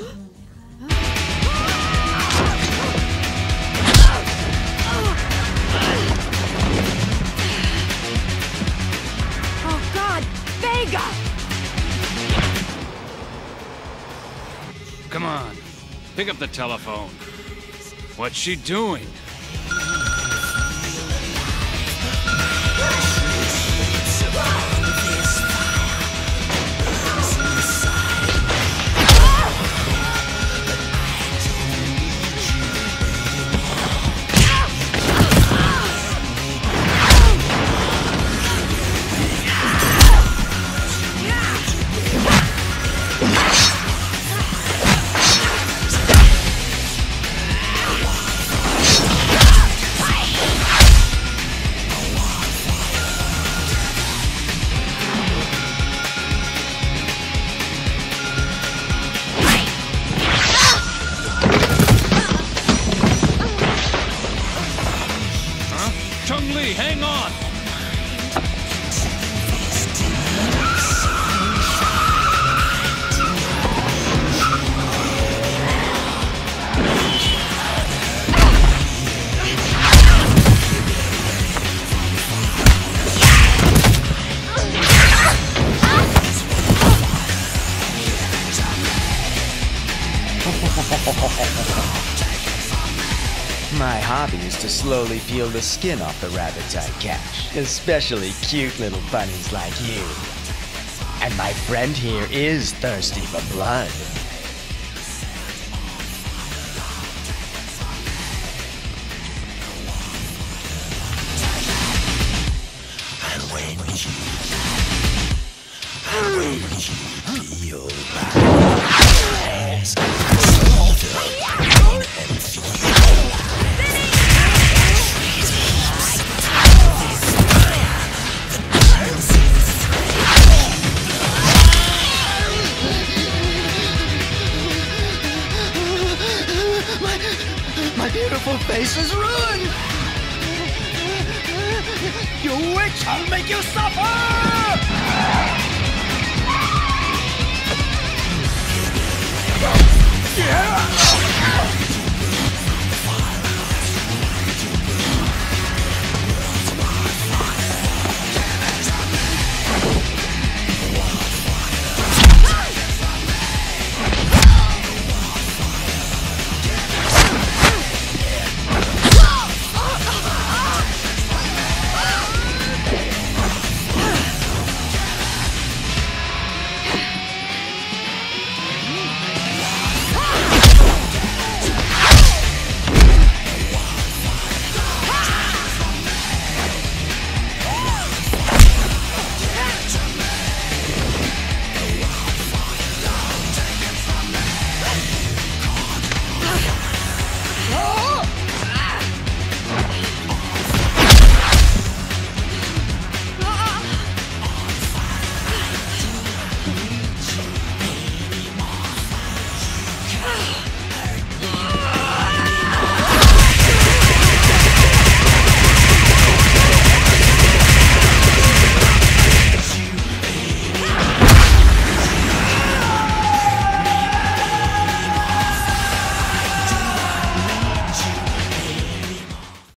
oh God, Vega! Come on, pick up the telephone. What's she doing? Li, hang on! My hobby is to slowly peel the skin off the rabbits I catch, especially cute little bunnies like you. And my friend here is thirsty for blood. And when you, and when you feel bad, beautiful face is ruined! You witch! I'll make you suffer! Yeah!